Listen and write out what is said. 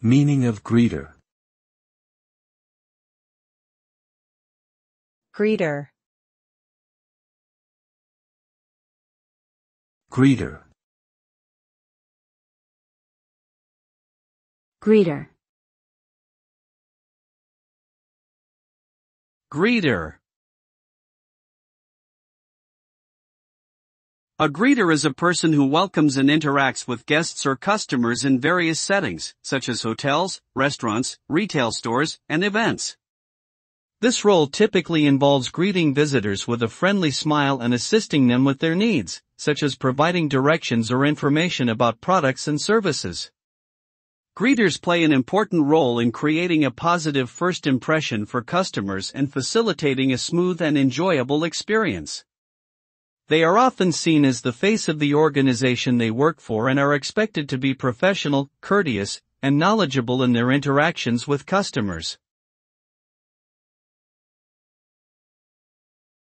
Meaning of greeter. greeter, Greeter. greeter, Greeter. A greeter is a person who welcomes and interacts with guests or customers in various settings, such as hotels, restaurants, retail stores, and events. This role typically involves greeting visitors with a friendly smile and assisting them with their needs, such as providing directions or information about products and services. Greeters play an important role in creating a positive first impression for customers and facilitating a smooth and enjoyable experience. They are often seen as the face of the organization they work for and are expected to be professional, courteous, and knowledgeable in their interactions with customers.